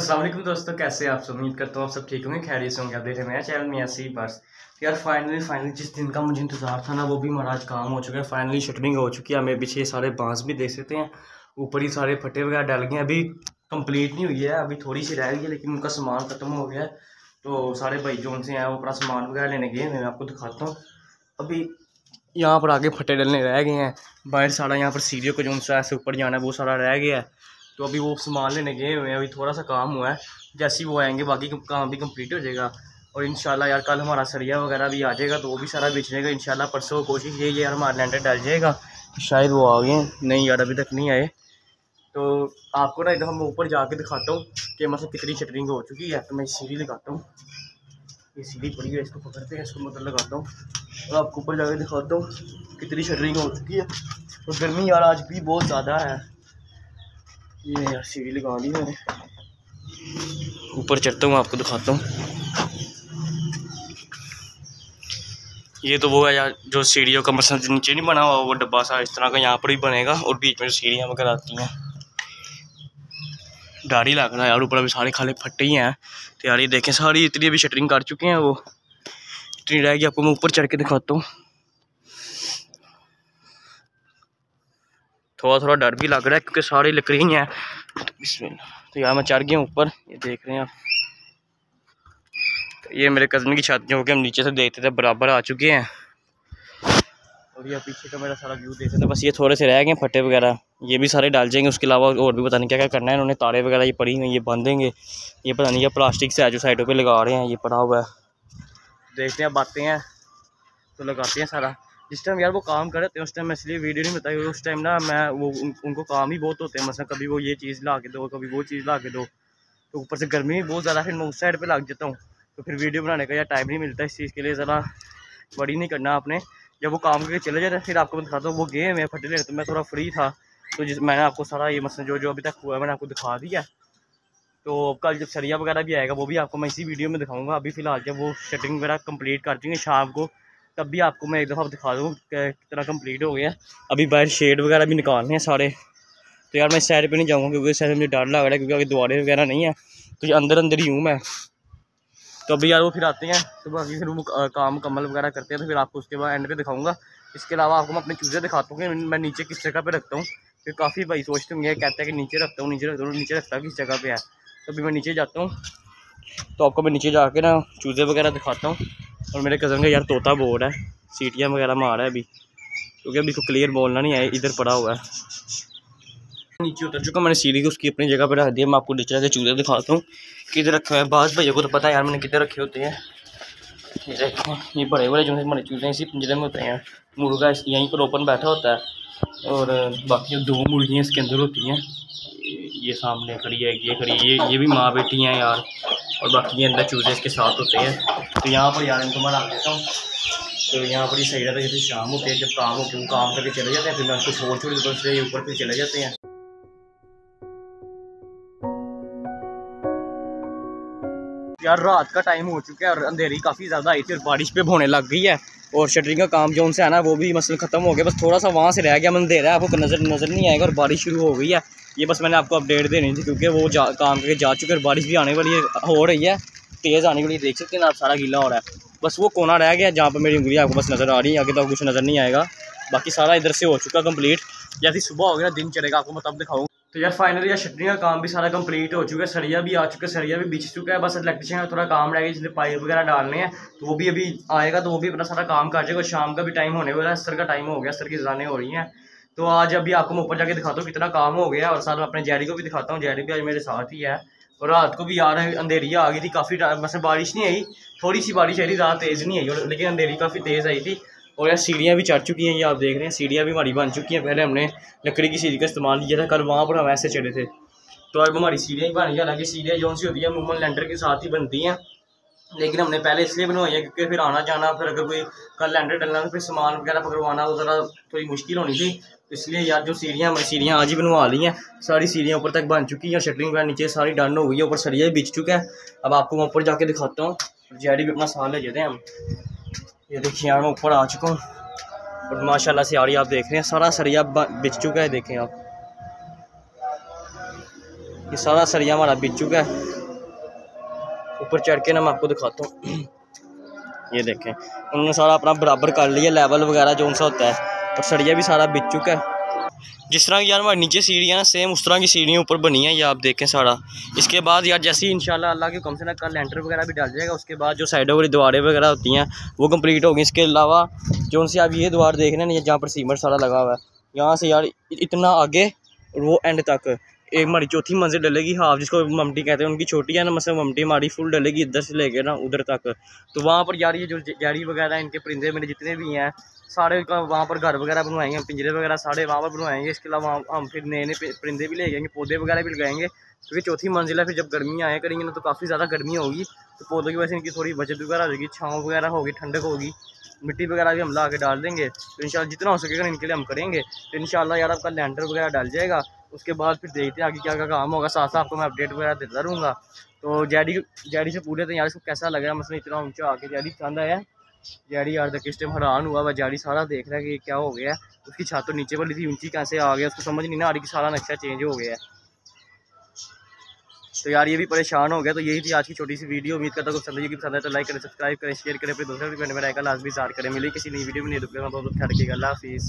असलम दोस्तों, कैसे आप सब? उम्मीद करता हूँ आप सब ठीक होंगे, खैरियत से होंगे। आप देख रहे हैं मेरा चैनल में ऐसे ही बस। यार फाइनली फाइनली जिस दिन का मुझे इंतज़ार था ना, वो भी आज काम हो चुका है। फाइनली शटरिंग हो चुकी है। हमें पीछे सारे बाँस भी देख सकते हैं। ऊपर ही सारे फटे वगैरह डल गए अभी कंप्लीट नहीं हुई है, अभी थोड़ी सी रह गई है, लेकिन उनका सामान खत्म हो गया है। तो सारे भाई जो उनसे हैं वो अपना सामान वगैरह लेने गए मैं आपको दिखाता हूँ। अभी यहाँ पर आगे फटे डलने रह गए हैं। बाहर सारा यहाँ पर सीढ़ियों को जो सा ऐसे ऊपर जाना है, वो सारा रह गया है। तो अभी वो सामान लेने गए हुए हैं, अभी थोड़ा सा काम हुआ है। जैसे ही वो आएँगे, बाकी काम भी कंप्लीट हो जाएगा। और इन यार, कल हमारा सरिया वगैरह भी आ जाएगा तो वो भी सारा बेचने का इन परसों कोशिश यही यार हमारा लेंटर डल जाएगा शायद वो आ गए नहीं यार, अभी तक नहीं आए। तो आपको ना इधर मैं ऊपर जाके दिखाता हूँ कि मतलब कितनी शटरिंग हो चुकी है। तो मैं सीढ़ी लगाता हूँ। ये सीढ़ी पड़ी है, इसको पकड़ते हैं, इसको मतलब लगाता हूँ। और आपको ऊपर जाके दिखाता हूँ कितनी शटरिंग हो चुकी है। तो गर्मी यार आज भी बहुत ज़्यादा है। ये यार सीढ़ी लगा दी मैंने। ऊपर चढ़ता हूँ, आपको दिखाता हूँ। ये तो वो है यार, जो सीढ़ियों का मसल नीचे नहीं बना हुआ, वो डब्बा सा इस तरह का यहाँ पर ही बनेगा और बीच में जो सीढ़ियाँ वगैरह आती हैं। डारी लग रहा है यार, ऊपर अभी सारे खाले फटे ही हैं। तो यार ये देखें, सारी इतनी अभी शटरिंग कर चुके हैं वो। इतनी रहेगी आपको मैं ऊपर चढ़ के दिखाता हूँ। थोड़ा थोड़ा डर भी लग रहा है क्योंकि सारी लकड़ी हैं। तो यार मैं चढ़ गया ऊपर। ये देख रहे हैं आप। ये मेरे कज़न की छत जो कि हम नीचे से देखते थे, बराबर आ चुके हैं। और ये पीछे का मेरा सारा व्यू देख थे। बस ये थोड़े से रह गए फटे वगैरह। ये भी सारे डाल जाएँगे, उसके अलावा और भी पता नहीं क्या क्या करना है। इन्होंने तारे वगैरह ये पड़ी हुई ये बांधेंगे ये पता नहीं ये प्लास्टिक से जो साइडों पे लगा रहे हैं, ये पड़ा हुआ है। देखते हैं बातें हैं। तो लगाते हैं सारा। जिस टाइम यार वो काम कर रहे थे उस टाइम मैं इसलिए वीडियो नहीं बताई उस टाइम ना मैं वो उन, उनको काम ही बहुत होते हैं। मतलब कभी वो ये चीज़ ला के दो कभी वो चीज़ ला के दो। तो ऊपर से गर्मी भी बहुत ज़्यादा फिर मैं उस साइड पर लग जाता हूँ। तो फिर वीडियो बनाने का यार टाइम नहीं मिलता इस चीज़ के लिए ज़रा बड़ी नहीं करना आपने। जब वो काम करके चले जाते फिर आपको मैं दिखाता हूँ वो गए मैं फटे ले तो मैं थोड़ा फ्री था। तो जिस मैंने आपको सारा ये मसला जो जो अभी तक हुआ है मैंने आपको दिखा दिया। तो कल जब सरिया वगैरह भी आएगा वो भी आपको मैं इसी वीडियो में दिखाऊँगा। अभी फ़िलहाल जब वो शटिंग वगैरह कंप्लीट कर देंगे शाम को तब भी आपको मैं एक दफ़ा दिखा दूँ कितना कंप्लीट हो गया अभी बाहर शेड वगैरह भी निकालने हैं सारे। तो यार मैं इस साइड पे नहीं जाऊँगा क्योंकि इस मुझे डर लग रहा है क्योंकि अभी दुआरे वगैरह नहीं है। तो ये अंदर अंदर ही हूँ मैं। तो अभी यार वो फिर आते हैं। तो बाकी फिर वो काम मुकम्मल वगैरह करते हैं तो फिर आपको उसके बाद एंड पे दिखाऊँगा। इसके अलावा आपको मैं अपने चूज़े दिखाता हूँ कि मैं नीचे किस जगह पे रखता हूँ। फिर काफ़ी भाई सोचते होंगे, कहते हैं कि नीचे रखता हूँ, नीचे रखता हूँ नीचे रखता हूँ किस जगह पे है। तो अभी मैं नीचे जाता हूँ। तो आपको मैं नीचे जाके ना चूज़े वगैरह दिखाता हूँ। और मेरे कज़न का यार तोता बोर्ड है, सीटियाँ वगैरह मारा है अभी, क्योंकि अभी को क्लियर बोलना नहीं है, इधर पड़ा हुआ है। नीचे उतर चुका मैंने सीढ़ी को उसकी अपनी जगह पर रख दिया मैं आपको नीचे के चूजे दिखाता हूँ, किधर रखे हुए हैं भैया को तो पता है यार मैंने किधर रखे होते हैं। ये देखें, ये बड़े बड़े जो बड़े चूजे इसी पिंजरे में होते हैं। मुर्गा यहीं पर ओपन बैठा होता है, और बाकी दो मुर्गियाँ इसके अंदर होती हैं, ये सामने खड़ी है, ये खड़ी है, ये ये भी माँ बेटी हैं यार। और बाकी ये अंदर चूजे इसके साथ होते हैं। तो यहाँ पर यार इनको मैं रख देता हूँ। तो यहाँ पर ही सही रहता है, जैसे शाम होती है, जब काम होते हैं काम करके चले जाते हैं, फिर मैं उसको छोड़ छोड़ देता हूँ ऊपर फिर चले जाते हैं। यार, रात का टाइम हो चुका है और अंधेरी काफ़ी ज़्यादा आई थी और बारिश पे होने लग गई है। और शटरिंग का काम जो उनसे है ना वो भी मसल ख़त्म हो गया। बस थोड़ा सा वहाँ से रह गया अंधेरा है, आपको नज़र नज़र नहीं आएगा और बारिश शुरू हो गई है। ये बस मैंने आपको अपडेट देनी थी, क्योंकि वो जा, काम करके जा चुके और बारिश भी आने वाली हो रही है, तेज़ आने वाली देख सकते हैं आप, सारा गीला हो रहा है। बस वो कोना रह गया, जहाँ पर मेरी उंगली आपको बस नज़र आ रही है, आगे तो कुछ नज़र नहीं आएगा। बाकी सारा इधर से हो चुका कंप्लीट जैसे सुबह हो गया, दिन चलेगा आपको मैं तब दिखाऊँ। तो यार फाइनली यार शटरिंग का काम भी सारा कंप्लीट हो चुका है, सरिया भी आ चुका है, सरिया भी बिछ चुका है, बस इलेक्ट्रिशियन का थोड़ा काम रह गया, जिसने पाइप वगैरह डालने हैं तो वो भी अभी आएगा तो वो भी अपना सारा काम कर जाएगा शाम का भी टाइम होने वाला है अस्तर का टाइम हो गया अस्तर की जाने हो रही हैं। तो आज अभी आपको मैं ऊपर जाके दिखाता हूँ कितना काम हो गया और साथ में अपने जैरी को भी दिखाता हूँ। जैरी भी आज मेरे साथ ही है और रात को भी यार अंधेरी आ गई थी, काफ़ी मतलब बारिश नहीं आई थोड़ी सी बारिश आई थी, ज़्यादा तेज़ नहीं आई लेकिन अंधेरी काफ़ी तेज़ आई थी। और यार सीढ़ियाँ भी चढ़ चुकी हैं, ये आप देख रहे हैं, सीढ़ियाँ भी हमारी बन चुकी हैं। पहले हमने लकड़ी की सीढ़ी का इस्तेमाल किया था, कल वहाँ पर हम ऐसे चढ़े थे। तो अब हमारी सीढ़ियाँ ही बन गई, हालाँकि सीढ़ियाँ जो सी होती है, अमूमन लेंटर के साथ ही बनती हैं। लेकिन हमने पहले इसलिए बनवाई है क्योंकि फिर आना जाना फिर अगर कोई कल लेंटर डलना तो फिर सामान वगैरह पकड़वाना, वो ज़रा थोड़ी मुश्किल होनी थी। इसलिए यार जो सीढ़ियाँ हमारी सीढ़ियाँ आज ही बनवा ली हैं। सारी सीढ़ियाँ ऊपर तक बन चुकी हैं शटरिंग वगैरह नीचे, सारी डन हो गई है, ऊपर सरिया भी बिछ चुका है। अब आपको मैं ऊपर जाके दिखाता हूँ। जेडी भी अपना साल ले जाते हैं। हम ये देखिए यार, मैं ऊपर आ चुका हूँ। और माशाल्लाह से आप देख रहे हैं, सारा सरिया बिछ चुका है, देखें आप। ये सारा सरिया हमारा बिक चुका है। ऊपर चढ़ के ना मैं आपको दिखाता हूँ। ये देखें, उन्होंने सारा अपना बराबर कर लिया लेवल वगैरह जो उनसा होता है। और सड़िया भी सारा बिच चुका है। जिस तरह की यार हमारे नीचे सीढ़ियाँ ना सेम उस तरह की सीढ़ियाँ ऊपर बनी है, ये आप देखें सारा। इसके बाद यार जैसे ही इंशाल्लाह अल्लाह के कम से ना कल लेंटर वगैरह भी डाल जाएगा, उसके बाद जो साइडों वाली दीवारें वगैरह होती हैं, वो कंप्लीट होगी। इसके अलावा जो उनसे आप ये दीवार देख रहे हैं जहाँ पर सीमेंट सारा लगा हुआ है, यहाँ से यार इतना आगे और वो एंड तक। एक हमारी चौथी मंजिल डलेगी हाफ़ जिसको ममटी कहते हैं, उनकी छोटी है ना मतलब ममटी हमारी फुल डलेगी, इधर से लेके ना उधर तक। तो वहाँ पर यार ये जो जैड़ी वगैरह इनके परिंदे मेरे जितने भी हैं, सारे वहाँ पर घर वगैरह बनवाएँगे, पिंजरे वगैरह सारे वहाँ पर बनवाएँगे, इसके अलावा हम फिर नए नए परिंदे भी ले जाएँगे, पौधे वगैरह भी लगाएँगे, क्योंकि चौथी मंजिल है, फिर जब गर्मी आया करेंगे ना तो काफ़ी ज़्यादा गर्मी होगी तो पौधों की वजह से इनकी थोड़ी बचत वगैरह होगी, छाँव वगैरह होगी, ठंडक होगी, मिट्टी वगैरह भी हम ला के डाल देंगे तो इन जितना हो सकेगा इनके लिए हम करेंगे तो इन यार आपका लेंटर वगैरह डाल जाएगा उसके बाद फिर देखते हैं आगे क्या क्या काम होगा। साथ साथ आपको मैं अपडेट वगैरह देता रहूँगा। तो जैडी जैडी से पूछे थे, यार इसको कैसा लग रहा है? मतलब इतना ऊँचा आके जैडी पसंद आया जैडी यार तक इस टाइम हैरान हुआ वह जैडी सारा देख रहा है कि क्या हो गया उसकी छत तो नीचे वाली थी, ऊँची कैसे आ गया? उसको समझ नहीं ना आ रही कि सारा नक्शा चेंज हो गया तो यार ये भी परेशान हो गया। तो यही थी आज की छोटी सी वीडियो उम्मीद करता हूँ पसंद पसंद है तो लाइक करें सब्सक्राइब करें शेयर करें, अपने दोस्तों भी कल आज भी सार करें। मिले किसी नई वीडियो में, नहीं रुकेगा बहुत बहुत खैर की गला हाफिज़।